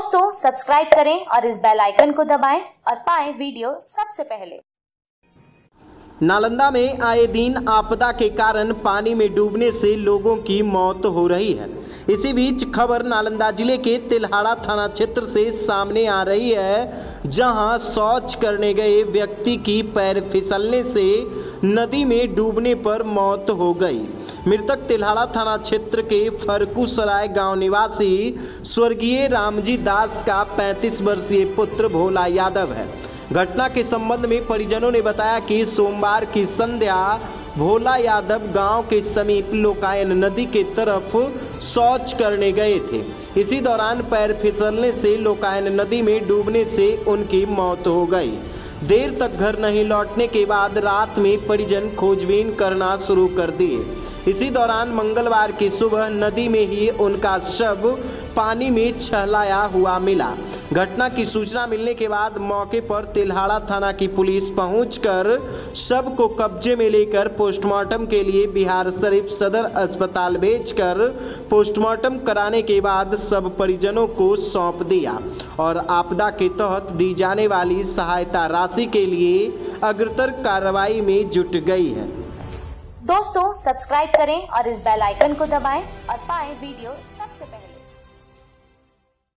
Subscribe करें और इस बेल आइकन को दबाएँ और पाएँ वीडियो सबसे पहले। नालंदा में आए दिन आपदा के कारण पानी में डूबने से लोगों की मौत हो रही है। इसी बीच खबर नालंदा ज़िले के तिल्हाड़ा थाना क्षेत्र से सामने आ रही है, जहाँ शौच करने गए व्यक्ति की पैर फिसलने से नदी में डूबने पर मौत हो गई। मृतक तिल्हाड़ा थाना क्षेत्र के फरकूसराय गाँव निवासी स्वर्गीय रामजी दास का 35 वर्षीय पुत्र भोला यादव है। घटना के संबंध में परिजनों ने बताया कि सोमवार की संध्या भोला यादव गाँव के समीप लोकायन नदी के तरफ़ शौच करने गए थे। इसी दौरान पैर फिसलने से लोकायन नदी में डूबने से उनकी मौत हो गई। देर तक घर नहीं लौटने के बाद रात में परिजन खोजबीन करना शुरू कर दिए। इसी दौरान मंगलवार की सुबह नदी में ही उनका शव पानी में छहलाया हुआ मिला। घटना की सूचना मिलने के बाद मौके पर तिल्हाड़ा थाना की पुलिस पहुंचकर शव को कब्जे में लेकर पोस्टमार्टम के लिए बिहार शरीफ सदर अस्पताल भेजकर पोस्टमार्टम कराने के बाद सब परिजनों को सौंप दिया और आपदा के तहत दी जाने वाली सहायता राशि के लिए अग्रतर कार्रवाई में जुट गई है। दोस्तों, सब्सक्राइब करें और इस बेल आइकन को दबाएँ और पाएँ वीडियो